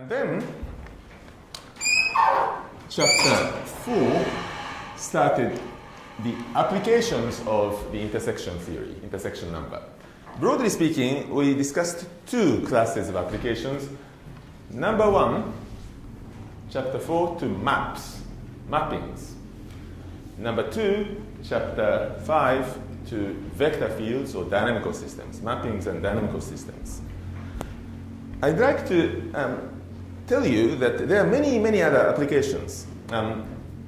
And then, chapter 4 started the applications of the intersection theory, intersection number. Broadly speaking, we discussed two classes of applications. Number one, chapter 4 to maps, mappings. Number two, chapter 5 to vector fields or dynamical systems, mappings and dynamical systems. I'd like to um, tell you that there are many, many other applications. Um,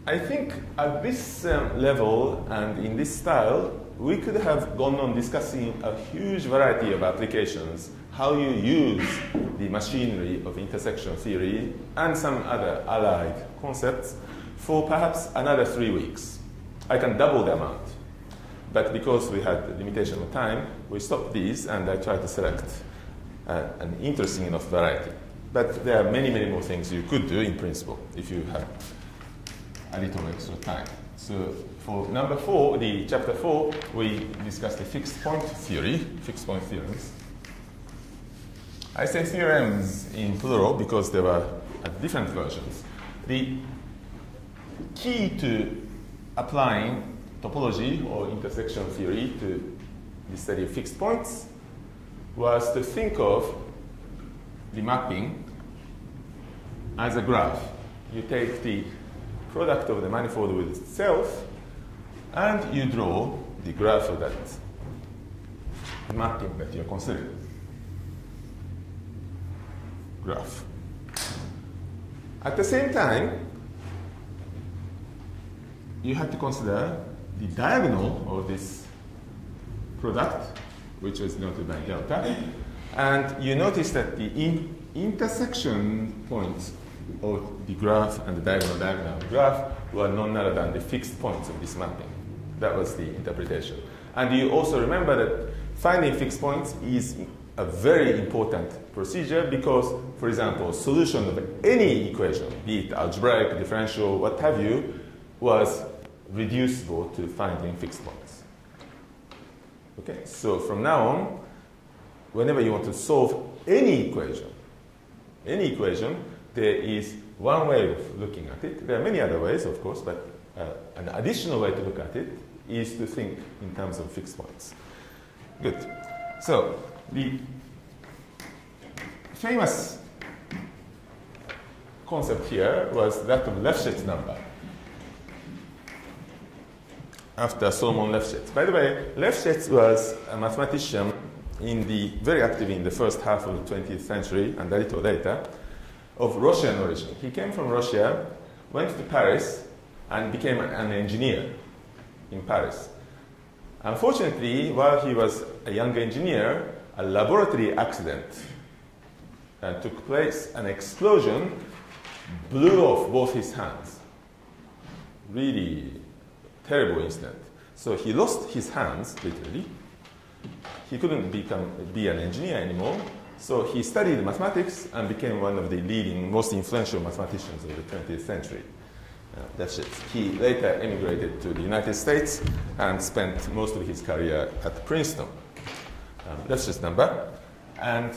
I think at this um, level and in this style, we could have gone on discussing a huge variety of applications, how you use the machinery of intersection theory and some other allied concepts for perhaps another three weeks. I can double the amount. But because we had limitation of time, we stopped these and I tried to select uh, an interesting enough variety. But there are many, many more things you could do in principle if you have a little extra time. So for number four, the chapter four, we discussed the fixed point theory, fixed point theorems. I say theorems in plural because there were different versions. The key to applying topology or intersection theory to the study of fixed points was to think of the mapping as a graph. You take the product of the manifold with itself and you draw the graph of that mapping that you're considering. Graph. At the same time, you have to consider the diagonal of this product, which is denoted by delta, and you notice that the in intersection points of the graph and the diagonal diagonal graph were none other than the fixed points of this mapping. That was the interpretation. And you also remember that finding fixed points is a very important procedure because, for example, solution of any equation, be it algebraic, differential, what have you, was reducible to finding fixed points. Okay, so from now on, whenever you want to solve any equation, any equation, there is one way of looking at it. There are many other ways, of course, but uh, an additional way to look at it is to think in terms of fixed points. Good. So, the famous concept here was that of Lefschetz number after Solomon Lefschetz. By the way, Lefschetz was a mathematician in the very active in the first half of the 20th century and a little later of Russian origin. He came from Russia, went to Paris, and became an engineer in Paris. Unfortunately, while he was a young engineer, a laboratory accident uh, took place. An explosion blew off both his hands. Really terrible incident. So he lost his hands, literally. He couldn't become, be an engineer anymore. So he studied mathematics and became one of the leading, most influential mathematicians of the 20th century. Uh, that's it. He later emigrated to the United States and spent most of his career at Princeton. Um, that's just number. And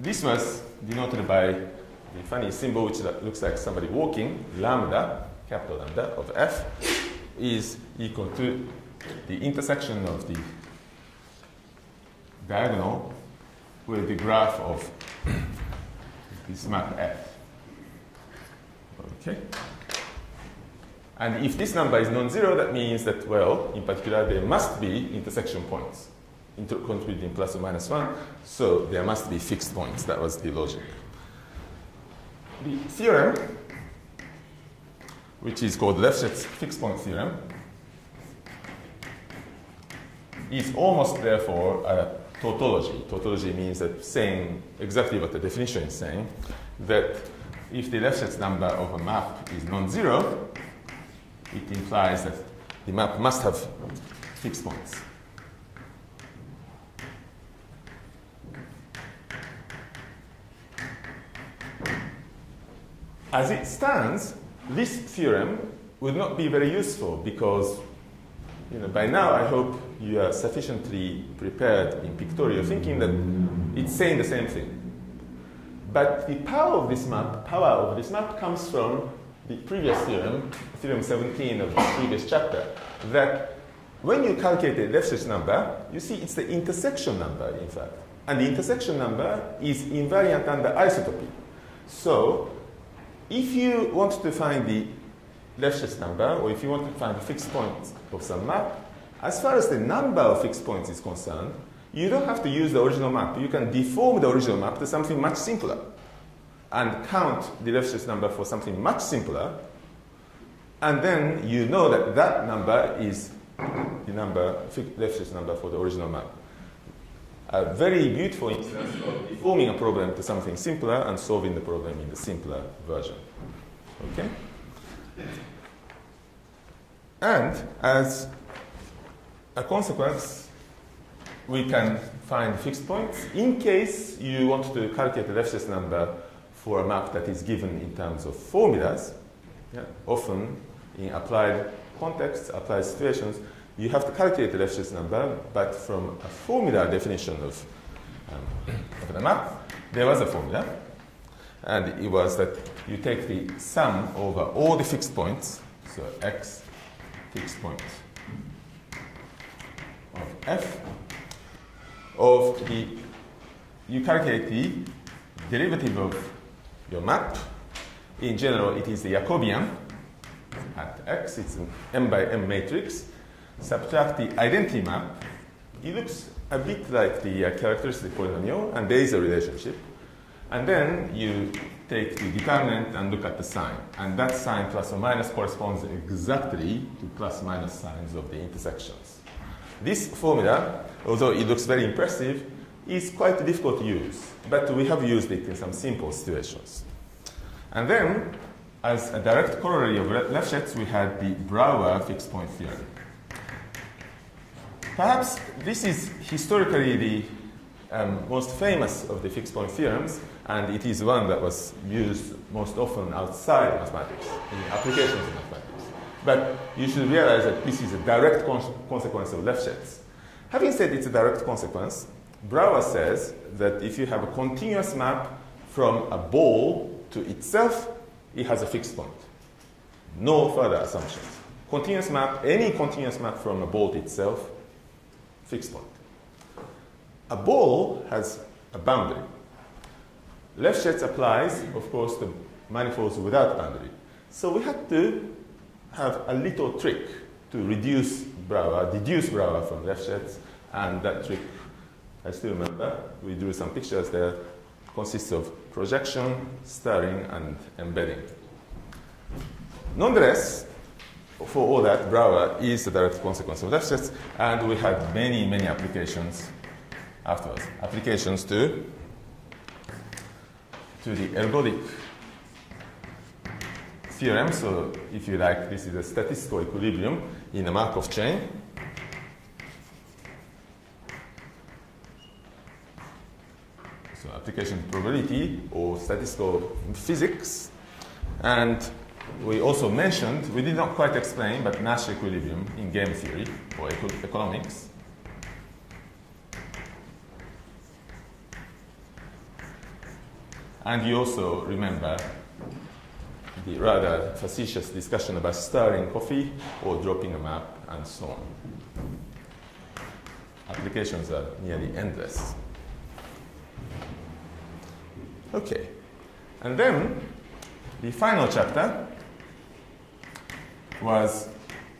this was denoted by the funny symbol which looks like somebody walking, lambda, capital lambda of f, is equal to the intersection of the diagonal with the graph of this map F. Okay? And if this number is non-zero, that means that, well, in particular, there must be intersection points inter contributing plus or minus 1, so there must be fixed points. That was the logic. The theorem, which is called Lefschetz fixed point theorem, is almost therefore a tautology. Tautology means that saying exactly what the definition is saying, that if the Lefschetz number of a map is non-zero, it implies that the map must have fixed points. As it stands, this theorem would not be very useful because you know, by now I hope you are sufficiently prepared in pictorial thinking that it's saying the same thing. But the power of this map, power of this map comes from the previous theorem, theorem 17 of the previous chapter, that when you calculate the Lefschetz number, you see it's the intersection number, in fact. And the intersection number is invariant under isotopy. So, if you want to find the Lefschetz number, or if you want to find the fixed point of some map, as far as the number of fixed points is concerned, you don't have to use the original map. You can deform the original map to something much simpler and count the Lefschetz number for something much simpler. And then you know that that number is the number, Lefschetz number for the original map. A very beautiful instance of deforming a problem to something simpler and solving the problem in the simpler version. Okay? And as a consequence, we can find fixed points in case you want to calculate the Lefschetz number for a map that is given in terms of formulas. Yeah, often in applied contexts, applied situations, you have to calculate the Lefschetz number, but from a formula definition of, um, of the map, there was a formula, and it was that you take the sum over all the fixed points, so x fixed point of f, of the, you calculate the derivative of your map. In general, it is the Jacobian at x, it's an m by m matrix. Subtract the identity map. It looks a bit like the uh, characteristic polynomial, and there is a relationship. And then you take the determinant and look at the sign. And that sign plus or minus corresponds exactly to plus minus signs of the intersections. This formula, although it looks very impressive, is quite difficult to use, but we have used it in some simple situations. And then, as a direct corollary of Lefschetz, we had the Brouwer fixed point theorem. Perhaps this is historically the um, most famous of the fixed point theorems, and it is one that was used most often outside mathematics, in applications of mathematics. But you should realize that this is a direct consequence of Lefschetz. Having said it's a direct consequence, Brouwer says that if you have a continuous map from a ball to itself, it has a fixed point. No further assumptions. Continuous map, any continuous map from a ball to itself, fixed point. A ball has a boundary. Lefschetz applies, of course, to manifolds without boundary. So we had to have a little trick to reduce Brouwer, deduce Brouwer from Lefschetz, and that trick I still remember. We drew some pictures there. Consists of projection, stirring, and embedding. Nonetheless, for all that, Brouwer is a direct consequence of Lefschetz, and we had many, many applications afterwards. Applications to, to the ergodic theorem. So, if you like, this is a statistical equilibrium in a Markov chain. So application probability or statistical physics. And we also mentioned, we did not quite explain, but Nash equilibrium in game theory or economics. And you also remember the rather facetious discussion about stirring coffee or dropping a map and so on. Applications are nearly endless. Okay. And then the final chapter was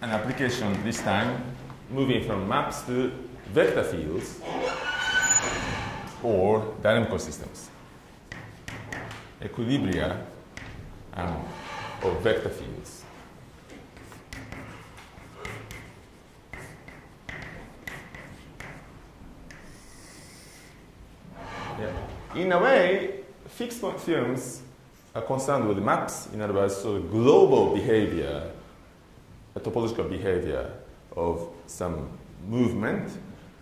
an application this time moving from maps to vector fields or dynamical systems. Equilibria um, of vector fields. Yeah. In a way, fixed point theorems are concerned with maps, in other words, so global behavior, a topological behavior of some movement,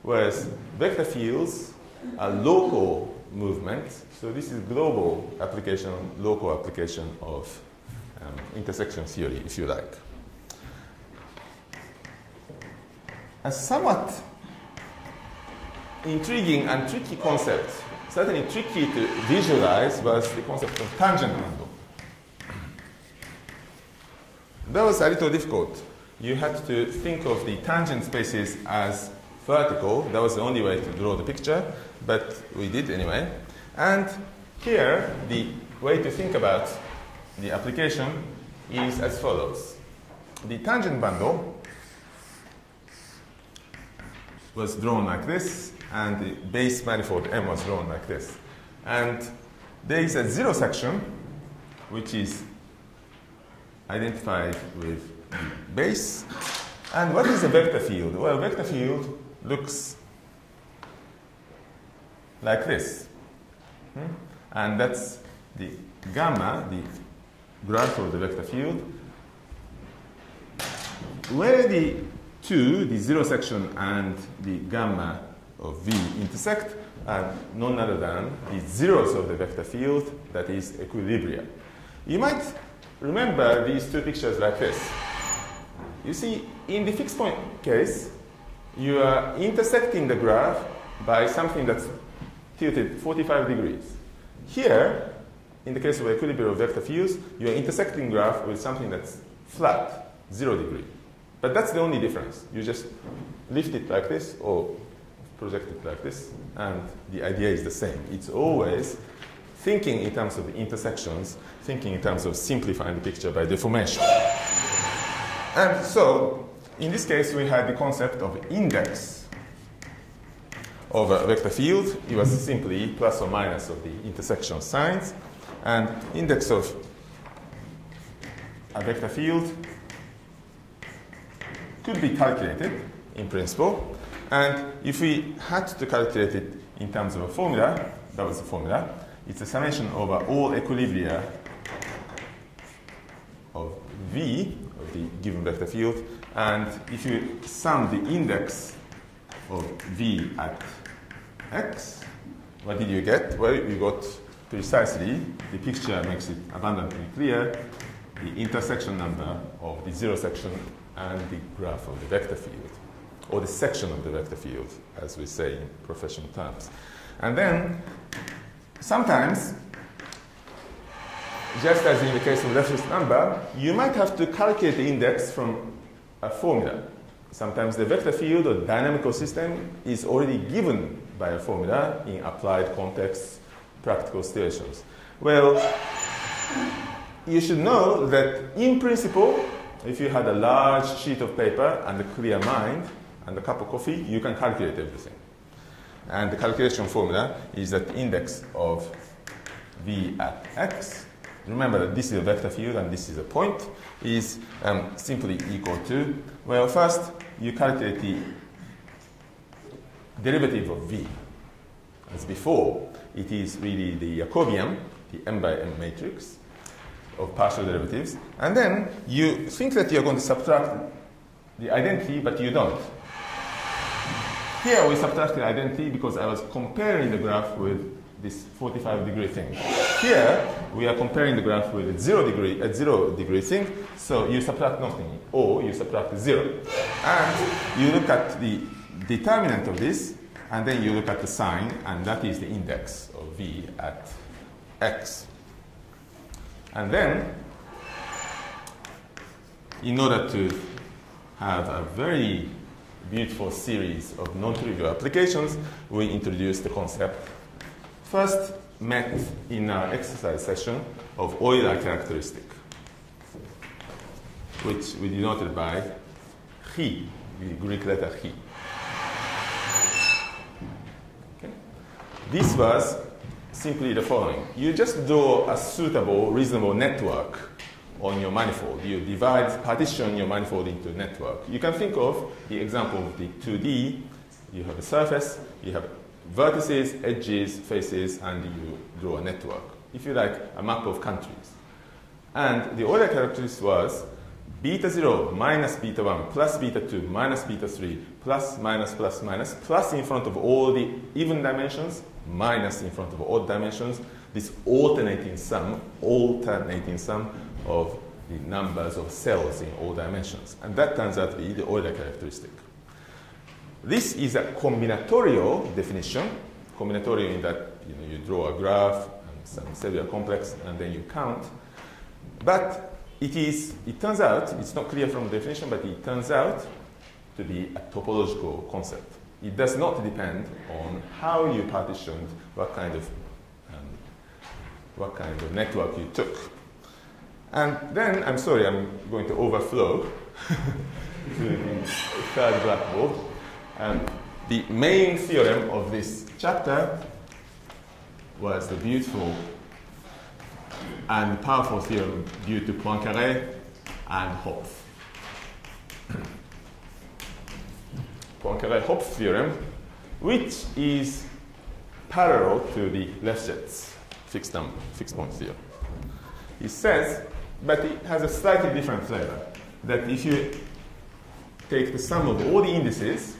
whereas vector fields are local movements. So this is global application, local application of um, intersection theory, if you like. A somewhat intriguing and tricky concept certainly tricky to visualize was the concept of tangent bundle. That was a little difficult. You had to think of the tangent spaces as vertical. That was the only way to draw the picture, but we did anyway. And here, the way to think about the application is as follows. The tangent bundle was drawn like this, and the base manifold M was drawn like this. And there is a zero section, which is identified with base. And what is a vector field? Well, vector field looks like this. Hmm? And that's the gamma, the graph of the vector field, where the two, the zero section and the gamma of V intersect are none other than the zeros of the vector field, that is equilibria. You might remember these two pictures like this. You see, in the fixed point case, you are intersecting the graph by something that's tilted 45 degrees. Here, in the case of equilibrium vector fields, you are intersecting graph with something that's flat, zero degree. But that's the only difference. You just lift it like this or project it like this, and the idea is the same. It's always thinking in terms of intersections, thinking in terms of simplifying the picture by deformation. And so, in this case, we had the concept of index of a vector field. It was simply plus or minus of the intersection signs. And index of a vector field could be calculated in principle. And if we had to calculate it in terms of a formula, that was the formula, it's a summation over all equilibria of V, of the given vector field. And if you sum the index of V at x, what did you get? Well, you got precisely, the picture makes it abundantly clear, the intersection number of the zero section and the graph of the vector field, or the section of the vector field, as we say in professional terms. And then, sometimes, just as in the case of the Lefschetz number, you might have to calculate the index from a formula. Sometimes the vector field or dynamical system is already given by a formula in applied contexts practical situations? Well, you should know that in principle, if you had a large sheet of paper and a clear mind and a cup of coffee, you can calculate everything. And the calculation formula is that index of v at x, remember that this is a vector field and this is a point, is um, simply equal to, well, first you calculate the derivative of v as before it is really the Jacobian, the m by m matrix of partial derivatives. And then you think that you're going to subtract the identity, but you don't. Here we subtract the identity because I was comparing the graph with this 45 degree thing. Here we are comparing the graph with a zero degree, a zero degree thing. So you subtract nothing, or you subtract zero. And you look at the determinant of this, and then you look at the sign, and that is the index of v at x. And then, in order to have a very beautiful series of non-trivial applications, we introduce the concept first met in our exercise session of Euler characteristic, which we denoted by chi, the Greek letter chi. This was simply the following. You just draw a suitable, reasonable network on your manifold. You divide, partition your manifold into network. You can think of the example of the 2D. You have a surface, you have vertices, edges, faces, and you draw a network. If you like, a map of countries. And the Euler characteristic was beta 0 minus beta 1 plus beta 2 minus beta 3 plus minus plus minus plus in front of all the even dimensions minus in front of odd dimensions, this alternating sum, alternating sum of the numbers of cells in all dimensions. And that turns out to be the Euler characteristic. This is a combinatorial definition, combinatorial in that you, know, you draw a graph and some cellular complex and then you count. But it is, it turns out, it's not clear from the definition, but it turns out to be a topological concept. It does not depend on how you partitioned, what kind of, um, what kind of network you took. And then, I'm sorry, I'm going to overflow to the third blackboard. Um, the main theorem of this chapter was the beautiful and powerful theorem due to Poincaré and Hopf. Poincaré-Hopf theorem, which is parallel to the Lefschetz fixed, fixed point theorem. He says, but it has a slightly different flavor, that if you take the sum of all the indices,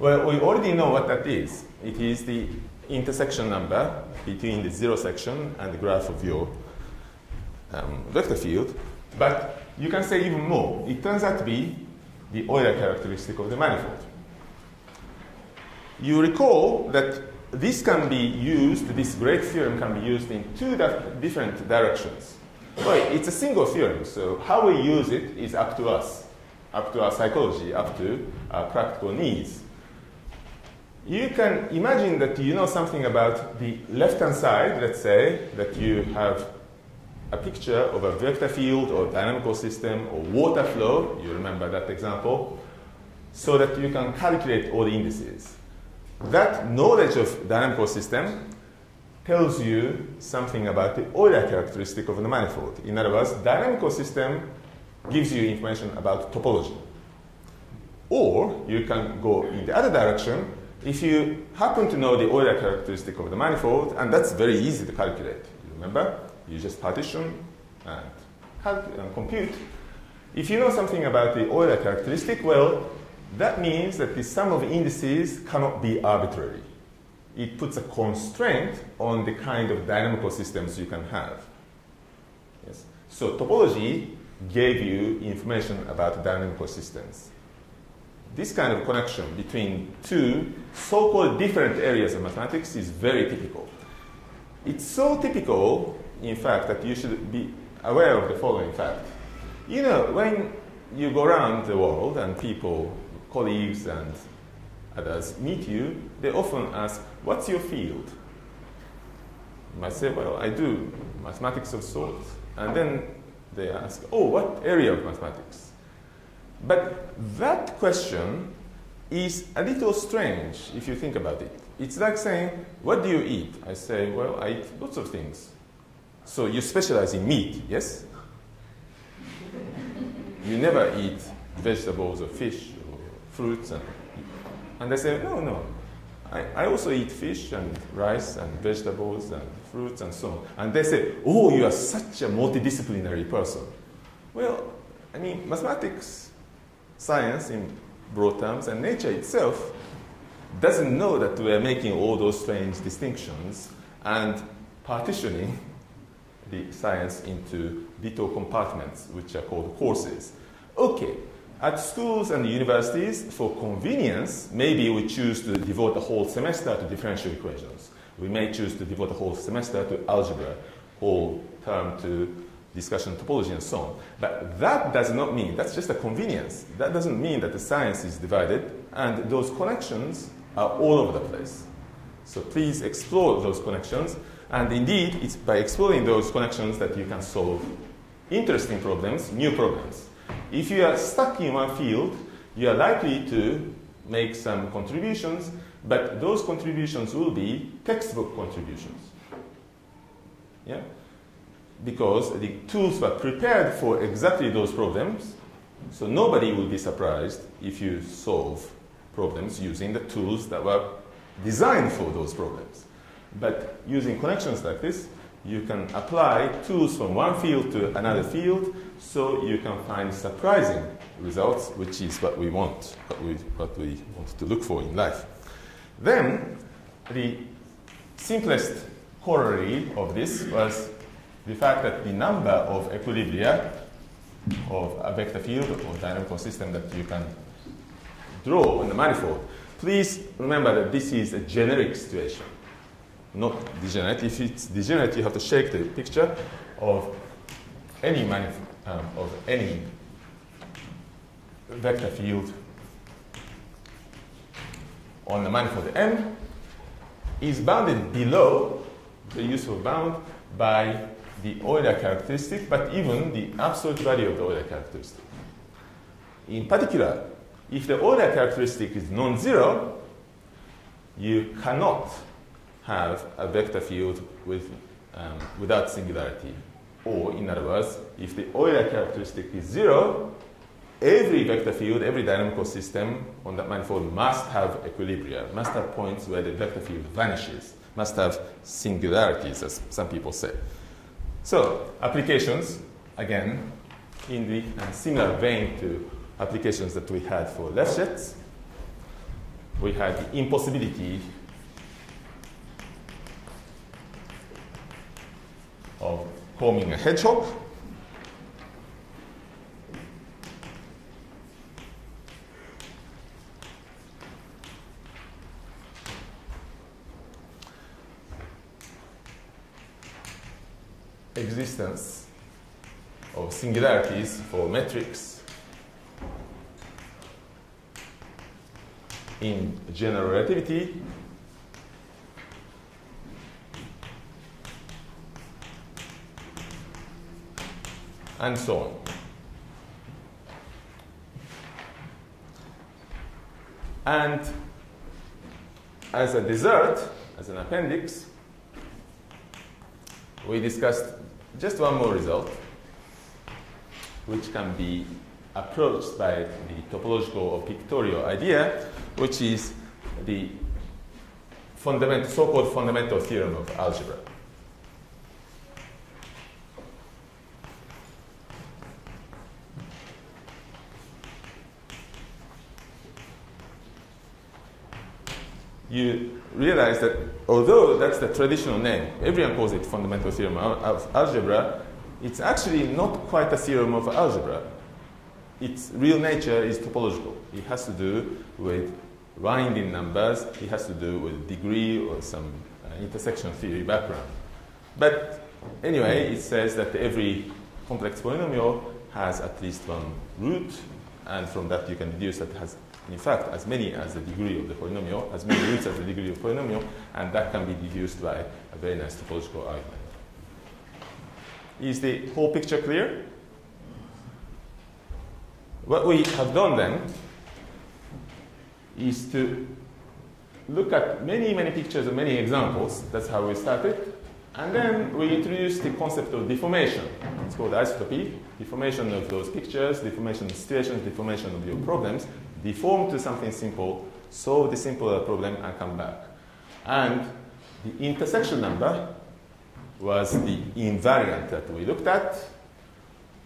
well, we already know what that is. It is the intersection number between the zero section and the graph of your um, vector field. But you can say even more. It turns out to be the Euler characteristic of the manifold. You recall that this can be used, this great theorem can be used in two different directions. Well, it's a single theorem, so how we use it is up to us, up to our psychology, up to our practical needs. You can imagine that you know something about the left-hand side, let's say, that you have a picture of a vector field or dynamical system or water flow, you remember that example, so that you can calculate all the indices. That knowledge of dynamical system tells you something about the Euler characteristic of the manifold. In other words, dynamical system gives you information about topology. Or you can go in the other direction if you happen to know the Euler characteristic of the manifold, and that's very easy to calculate. You remember? You just partition and, and compute. If you know something about the Euler characteristic, well, that means that the sum of indices cannot be arbitrary. It puts a constraint on the kind of dynamical systems you can have. Yes. So topology gave you information about dynamical systems. This kind of connection between two so-called different areas of mathematics is very typical. It's so typical in fact, that you should be aware of the following fact. You know, when you go around the world and people, colleagues and others meet you, they often ask, what's your field? You might say, well, I do mathematics of sorts. And then they ask, oh, what area of mathematics? But that question is a little strange if you think about it. It's like saying, what do you eat? I say, well, I eat lots of things. So you specialize in meat, yes? you never eat vegetables or fish or fruits. And, and they say, no, no. I, I also eat fish and rice and vegetables and fruits and so on. And they say, oh, you are such a multidisciplinary person. Well, I mean, mathematics, science in broad terms, and nature itself doesn't know that we are making all those strange distinctions and partitioning the science into little compartments, which are called courses. Okay, at schools and universities, for convenience, maybe we choose to devote a whole semester to differential equations. We may choose to devote a whole semester to algebra, whole term to discussion topology and so on. But that does not mean, that's just a convenience. That doesn't mean that the science is divided and those connections are all over the place. So please explore those connections and indeed, it's by exploring those connections that you can solve interesting problems, new problems. If you are stuck in one field, you are likely to make some contributions, but those contributions will be textbook contributions. Yeah? Because the tools were prepared for exactly those problems, so nobody will be surprised if you solve problems using the tools that were designed for those problems. But using connections like this, you can apply tools from one field to another field so you can find surprising results, which is what we want, what we, what we want to look for in life. Then, the simplest corollary of this was the fact that the number of equilibria of a vector field or dynamical system that you can draw on the manifold. Please remember that this is a generic situation. not degenerate. If it's degenerate, you have to shake the picture of any manif- um, of any vector field on the manifold M is bounded below the useful bound by the Euler characteristic, but even the absolute value of the Euler characteristic. In particular, if the Euler characteristic is non-zero, you cannot have a vector field with, um, without singularity. Or, in other words, if the Euler characteristic is zero, every vector field, every dynamical system on that manifold must have equilibria, must have points where the vector field vanishes, must have singularities, as some people say. So, applications, again, in the uh, similar vein to applications that we had for Lefschetz, we had the impossibility of forming a hedgehog. Existence of singularities for metrics in general relativity and so on. And as a dessert, as an appendix, we discussed just one more result, which can be approached by the topological or pictorial idea, which is the so-called fundamental theorem of algebra. you realize that although that's the traditional name, everyone calls it fundamental theorem of algebra, it's actually not quite a theorem of algebra. Its real nature is topological. It has to do with winding numbers, it has to do with degree or some uh, intersection theory background. But anyway, it says that every complex polynomial has at least one root, and from that you can deduce that it has in fact, as many as the degree of the polynomial, as many roots as the degree of polynomial, and that can be deduced by a very nice topological argument. Is the whole picture clear? What we have done then is to look at many, many pictures and many examples. That's how we started. And then we introduced the concept of deformation. It's called isotopy. Deformation of those pictures, deformation of situations, deformation of your problems deform to something simple, solve the simpler problem, and come back. And the intersection number was the invariant that we looked at.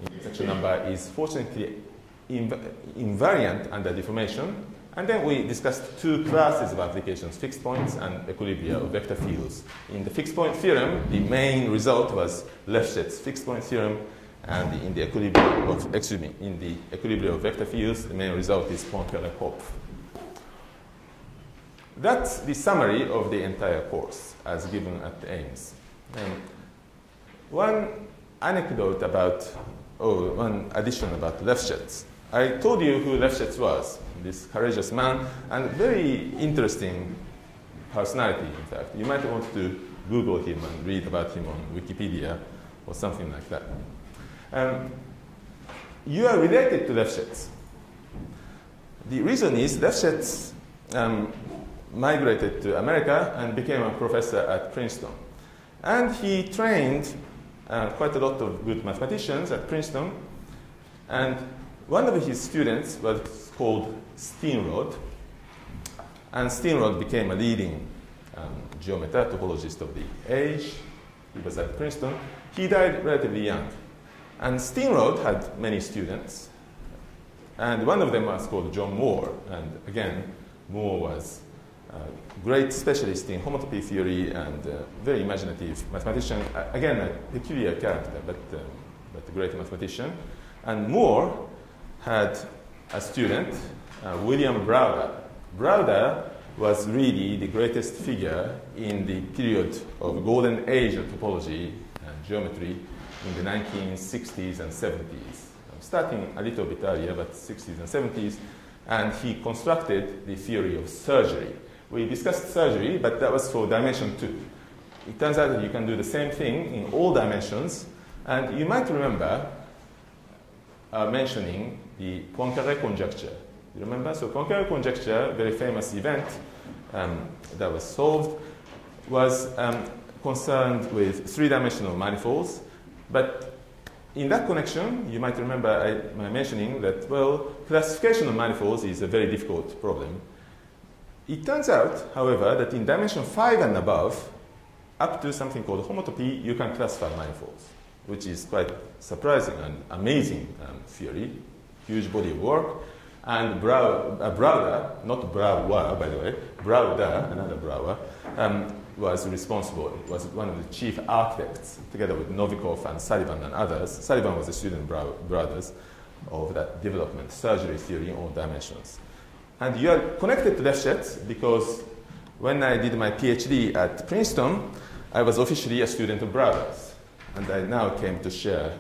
Intersection number is fortunately inv invariant under deformation. And then we discussed two classes of applications, fixed points and equilibria of vector fields. In the fixed point theorem, the main result was Lefschetz fixed point theorem and in the equilibrium of, excuse me, in the equilibrium of vector fields, the main result is Poincare-Hopf. That's the summary of the entire course as given at the AIMS. And one anecdote about, oh, one addition about Lefschetz. I told you who Lefschetz was, this courageous man, and very interesting personality, in fact. You might want to Google him and read about him on Wikipedia or something like that. Um, you are related to Lefschetz. The reason is Lefschetz um, migrated to America and became a professor at Princeton. And he trained uh, quite a lot of good mathematicians at Princeton. And one of his students was called Steenrod. And Steenrod became a leading um, geometer, topologist of the age. He was at Princeton. He died relatively young. And Steenrod had many students, and one of them was called John Moore. And again, Moore was a great specialist in homotopy theory and a very imaginative mathematician. Again, a peculiar character, but, uh, but a great mathematician. And Moore had a student, uh, William Browder. Browder was really the greatest figure in the period of golden age of topology and geometry in the 1960s and 70s. I'm starting a little bit earlier, but 60s and 70s, and he constructed the theory of surgery. We discussed surgery, but that was for dimension two. It turns out that you can do the same thing in all dimensions, and you might remember uh, mentioning the Poincaré conjecture. You remember? So Poincaré conjecture, very famous event um, that was solved, was um, concerned with three-dimensional manifolds. But in that connection, you might remember I, my mentioning that, well, classification of manifolds is a very difficult problem. It turns out, however, that in dimension 5 and above, up to something called homotopy, you can classify manifolds, which is quite surprising and amazing um, theory, huge body of work. And Brau, uh, Browder, not Brouwer, by the way, Browder, another Browder, um, was responsible, was one of the chief architects, together with Novikov and Sullivan and others. Sullivan was a student Browder's of that development, surgery theory in all dimensions. And you are connected to Lefschetz because when I did my PhD at Princeton, I was officially a student of Browder's. And I now came to share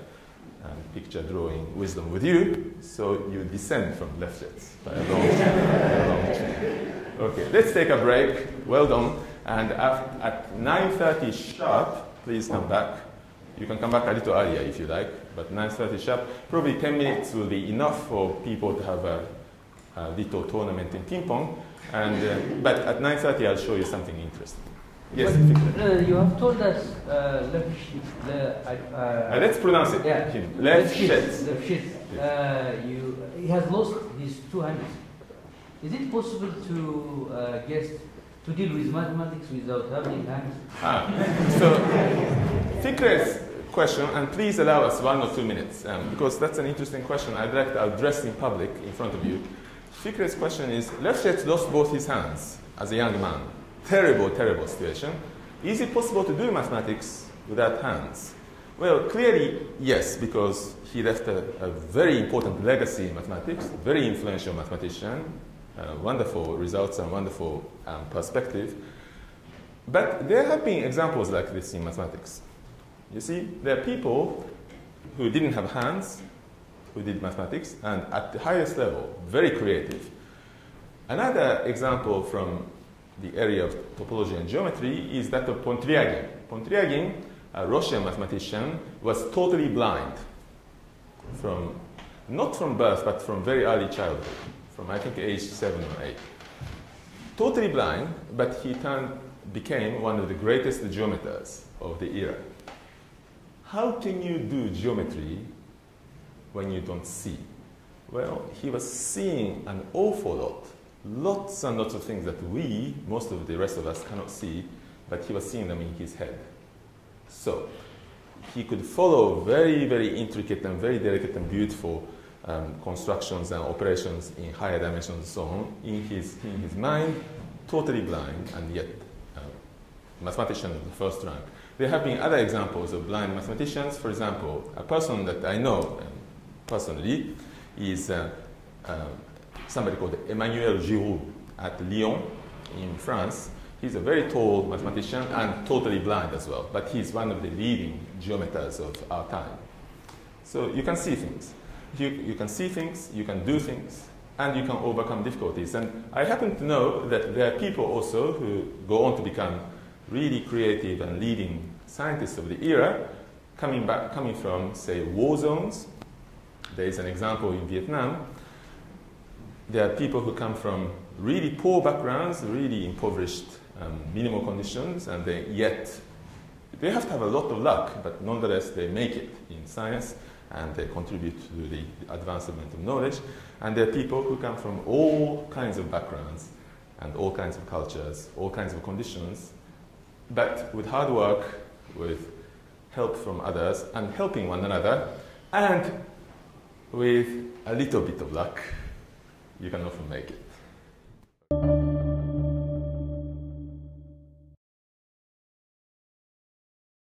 um, picture drawing wisdom with you, so you descend from Lefschetz by a long, long. Okay, let's take a break. Well done. And at 9.30 sharp, please come back. You can come back a little earlier if you like, but 9.30 sharp, probably 10 minutes will be enough for people to have a, a little tournament in ping pong. And, uh, but at 9.30 I'll show you something interesting. Yes, but, uh, you have told us uh, uh, uh, let's pronounce it. Yeah. Lefschetz. Lefschetz. Uh, you, he has lost his two hands. Is it possible to uh, guess to deal with mathematics without having hands? Ah. So, Fikre's question, and please allow us one or two minutes, um, because that's an interesting question I'd like to address in public in front of you. Fikre's question is, Lefschetz lost both his hands as a young man. Terrible, terrible situation. Is it possible to do mathematics without hands? Well, clearly, yes, because he left a, a very important legacy in mathematics, very influential mathematician, uh, wonderful results and wonderful um, perspective. But there have been examples like this in mathematics. You see, there are people who didn't have hands, who did mathematics, and at the highest level, very creative. Another example from the area of topology and geometry is that of Pontryagin. Pontryagin, a Russian mathematician, was totally blind from, not from birth, but from very early childhood from I think age seven or eight. Totally blind, but he turned, became one of the greatest geometers of the era. How can you do geometry when you don't see? Well, he was seeing an awful lot, lots and lots of things that we, most of the rest of us, cannot see, but he was seeing them in his head. So, he could follow very, very intricate and very delicate and beautiful um, constructions and operations in higher dimensions so on in his, in his mind, totally blind, and yet uh, mathematician of the first rank. There have been other examples of blind mathematicians. For example, a person that I know um, personally is uh, uh, somebody called Emmanuel Giroux at Lyon in France. He's a very tall mathematician and totally blind as well, but he's one of the leading geometers of our time. So you can see things you, you can see things, you can do things, and you can overcome difficulties. And I happen to know that there are people also who go on to become really creative and leading scientists of the era, coming, back, coming from, say, war zones. There is an example in Vietnam. There are people who come from really poor backgrounds, really impoverished, um, minimal conditions, and they yet they have to have a lot of luck, but nonetheless they make it in science and they contribute to the advancement of knowledge. And there are people who come from all kinds of backgrounds and all kinds of cultures, all kinds of conditions, but with hard work, with help from others, and helping one another, and with a little bit of luck, you can often make it.